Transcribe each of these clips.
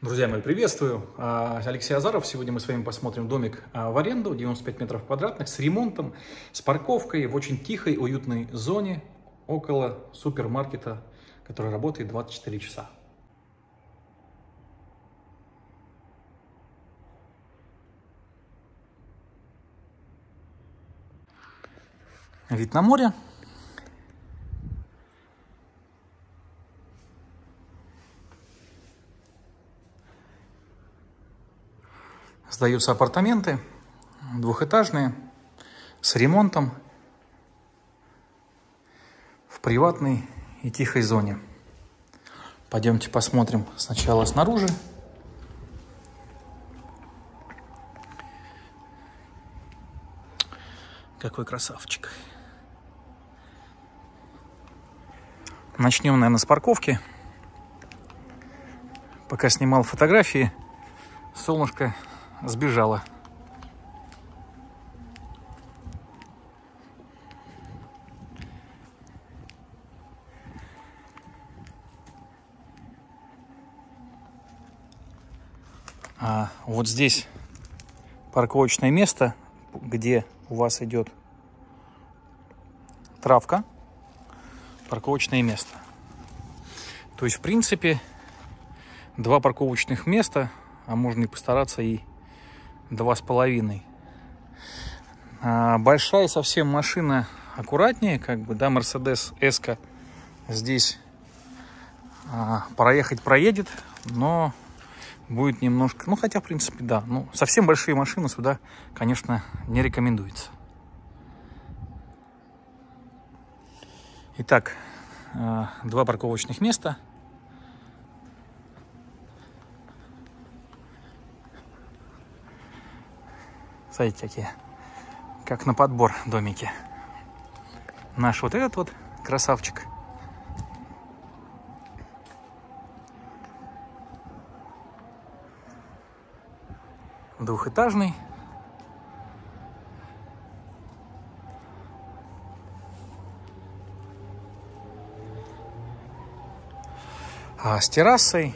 Друзья мои, приветствую! А, Алексей Азаров. Сегодня мы с вами посмотрим домик а, в аренду, 95 метров квадратных, с ремонтом, с парковкой в очень тихой, уютной зоне около супермаркета, который работает 24 часа. Вид на море. Сдаются апартаменты, двухэтажные, с ремонтом, в приватной и тихой зоне. Пойдемте посмотрим сначала снаружи. Какой красавчик. Начнем, наверное, с парковки. Пока снимал фотографии, солнышко сбежала. А вот здесь парковочное место, где у вас идет травка, парковочное место. То есть, в принципе, два парковочных места, а можно и постараться и два с половиной. А, большая совсем машина аккуратнее, как бы, да, Mercedes S здесь а, проехать проедет, но будет немножко, ну хотя в принципе да, ну совсем большие машины сюда, конечно, не рекомендуется. Итак, а, два парковочных места – Смотрите, какие, как на подбор домики. Наш вот этот вот красавчик. Двухэтажный. А с террасой,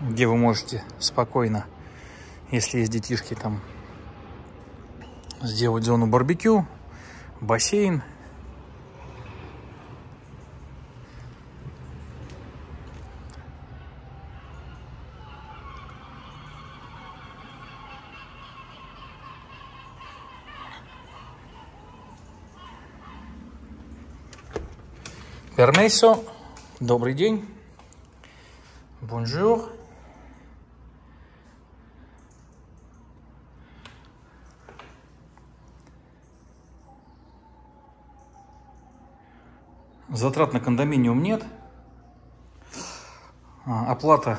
где вы можете спокойно, если есть детишки там сделать зону барбекю, бассейн. Permesso, добрый день. Buongiorno. Затрат на кондоминиум нет. А, оплата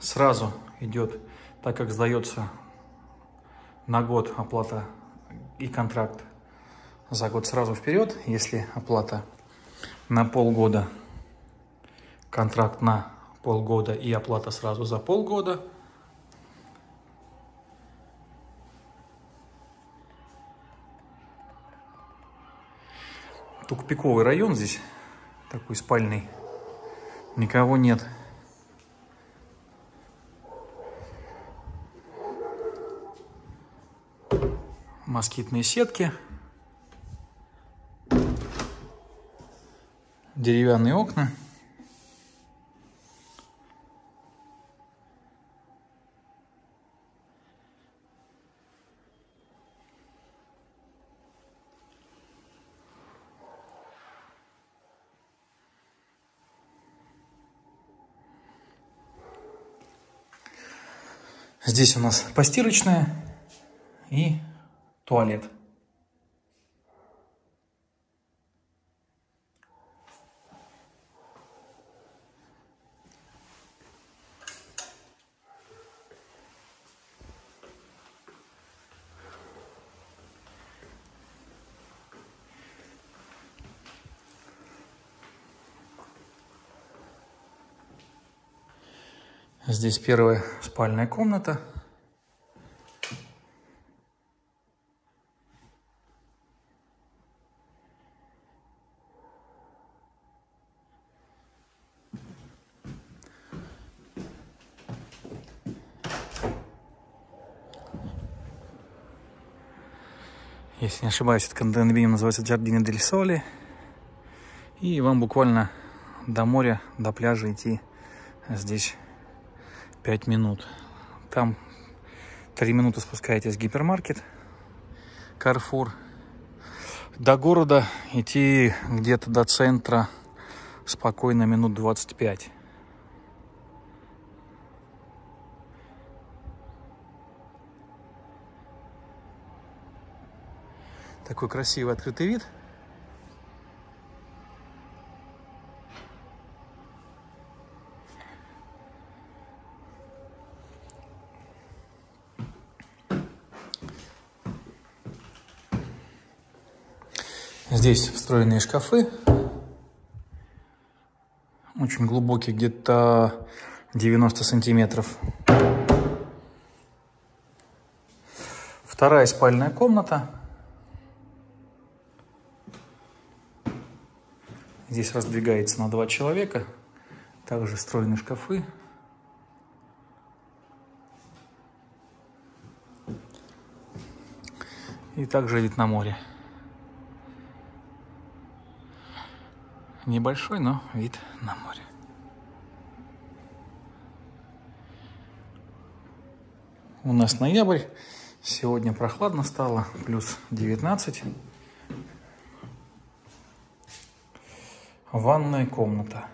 сразу идет, так как сдается на год оплата и контракт за год сразу вперед. Если оплата на полгода, контракт на полгода и оплата сразу за полгода. Тупиковый район здесь такой спальный. Никого нет. Москитные сетки. Деревянные окна. Здесь у нас постирочная и туалет. Здесь первая спальная комната. Если не ошибаюсь, этот кондоминиум называется Джардини дель Соли. И вам буквально до моря, до пляжа идти здесь 5 минут. Там 3 минуты спускаетесь в гипермаркет, Карфур. До города идти где-то до центра спокойно минут 25. Такой красивый открытый вид. Здесь встроенные шкафы. Очень глубокий, где-то 90 сантиметров. Вторая спальная комната. Здесь раздвигается на два человека. Также встроены шкафы. И также вид на море. Небольшой, но вид на море. У нас ноябрь. Сегодня прохладно стало, плюс 19. Ванная комната.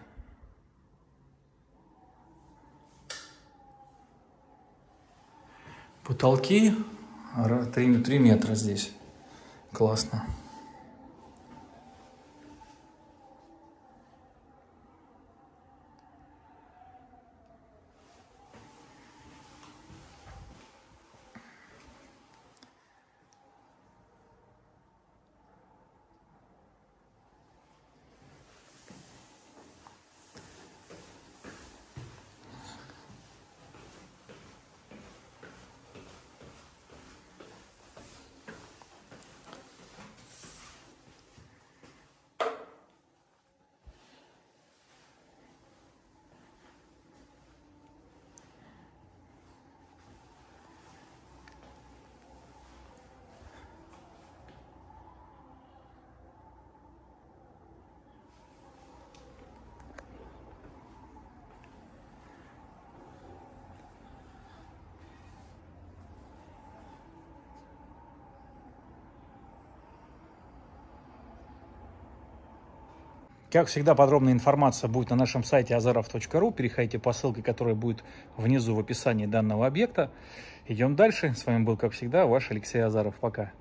Потолки 3, 3 метра здесь. Классно. Как всегда, подробная информация будет на нашем сайте azarov.ru. Переходите по ссылке, которая будет внизу в описании данного объекта. Идем дальше. С вами был, как всегда, ваш Алексей Азаров. Пока.